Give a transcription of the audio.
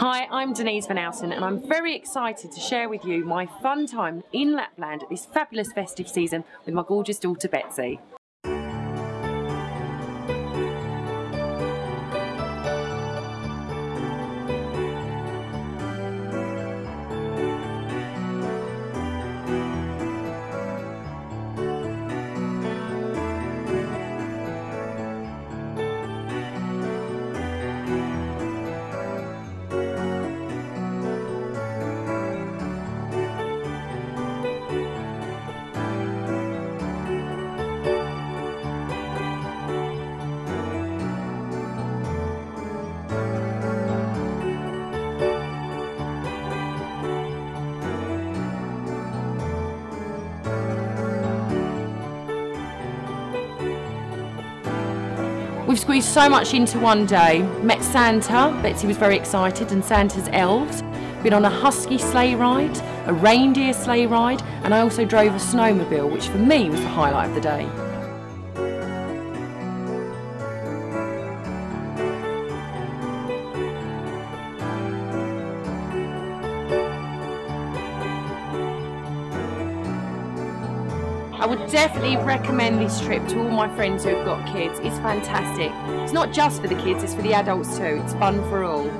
Hi, I'm Denise Van Outen and I'm very excited to share with you my fun time in Lapland at this fabulous festive season with my gorgeous daughter Betsy. We've squeezed so much into one day. Met Santa, Betsy was very excited, and Santa's elves. Been on a husky sleigh ride, a reindeer sleigh ride, and I also drove a snowmobile, which for me was the highlight of the day. I would definitely recommend this trip to all my friends who have got kids. It's fantastic. It's not just for the kids, it's for the adults too. It's fun for all.